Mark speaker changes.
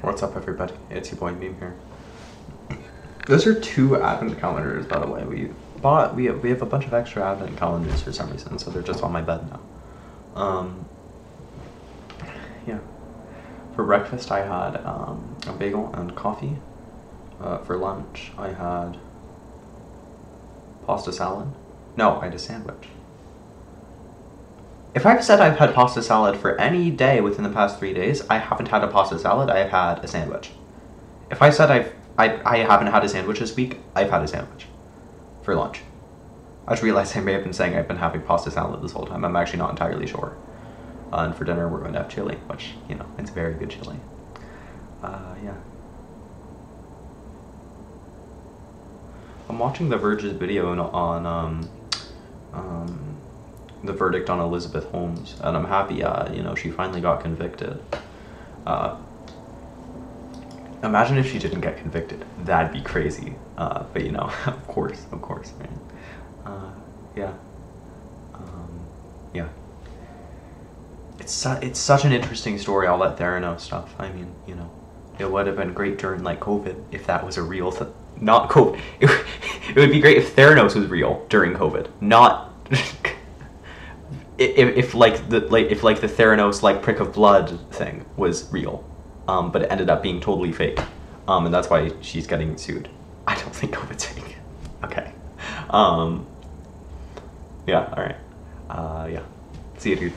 Speaker 1: What's up, everybody? It's your boy Meme here. Those are two advent calendars, by the way. We bought we have, we have a bunch of extra advent calendars for some reason, so they're just on my bed now. Um, yeah. For breakfast, I had um, a bagel and coffee. Uh, for lunch, I had pasta salad. No, I had a sandwich. If I've said I've had pasta salad for any day within the past three days, I haven't had a pasta salad. I have had a sandwich. If I said I've I, I haven't had a sandwich this week, I've had a sandwich for lunch. I just realized I may have been saying I've been having pasta salad this whole time. I'm actually not entirely sure. Uh, and for dinner, we're going to have chili, which you know, it's very good chili. Uh, yeah. I'm watching The Verge's video on, on um, um, the verdict on Elizabeth Holmes, and I'm happy. Uh, you know, she finally got convicted. Uh, imagine if she didn't get convicted. That'd be crazy. Uh, but you know, of course, of course, right? Uh, yeah. Um, yeah. It's su- it's such an interesting story. All that Theranos stuff. I mean, you know, it would have been great during like COVID if that was a real not COVID. It, it would be great if Theranos was real during COVID, not if, if like the like if like the Theranos like prick of blood thing was real, um, but it ended up being totally fake, um, and that's why she's getting sued. I don't think COVID's fake. Okay. Um, yeah. All right. Uh, yeah. See you, dude.